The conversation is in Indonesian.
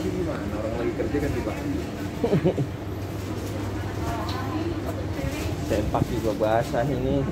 Di gimana? Orang lagi kerja kan tiba sempak juga basah ini